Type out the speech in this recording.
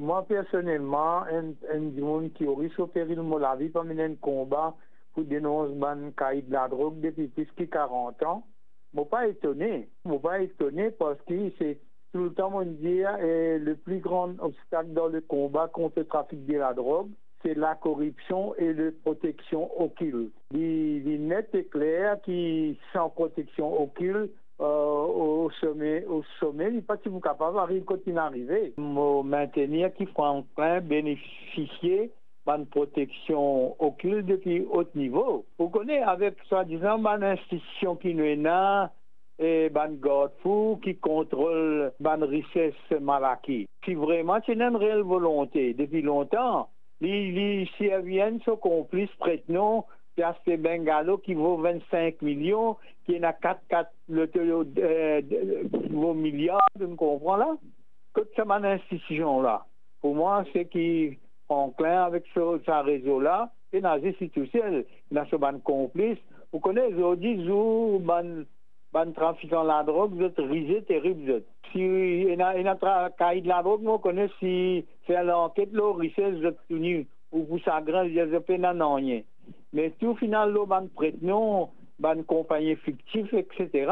Moi, personnellement, un, un qui aurait de la vie pour mener un combat pour dénoncer ban de la drogue depuis plus de 40 ans, je ne pas étonné. Je ne pas étonné parce que c'est tout le temps, on dit, le plus grand obstacle dans le combat contre le trafic de la drogue, c'est la corruption et la protection occulte. Il est net et clair que sans protection occulte, au sommet, au sommet, il pas vous capable de continuer à arriver. Maintenir qui Franklin bénéficier d'une protection occulte depuis haut niveau. Vous connaissez avec soi-disant une institution qui nous est là, et ban fou qui contrôle ban richesse malaki. Si vraiment c'est une réelle volonté, depuis longtemps, les, Syriens sont complices prête-non c'est Bengalo qui vaut 25 millions, qui en a 4, 4 le, euh, vaut milliards, tu me comprends là? Que cette institution-là. Pour moi, c'est qui enclin avec ce, réseau-là, et dans ces institutions, dans ce ban complice. Vous connaissez, aujourd'hui, vous, ban, ban trafiquant la drogue, vous êtes risé terrible, Si il y a de la drogue, vous connaissez, si faire l'enquête, risé, vous êtes tenu, ou vous s'agrandissez, vous êtes pas rien. Mais tout final, ban prête non, ban compagnie fictif, etc.